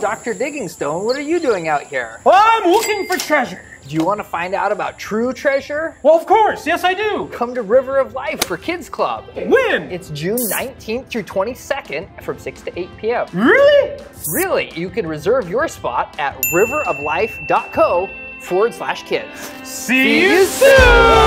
Dr. Diggingstone, what are you doing out here? I'm looking for treasure. Do you want to find out about true treasure? Well, of course, yes I do. Come to River of Life for Kids Club. When? It's June 19th through 22nd from 6 to 8 p.m. Really? Really, you can reserve your spot at riveroflife.co forward slash kids. See you soon!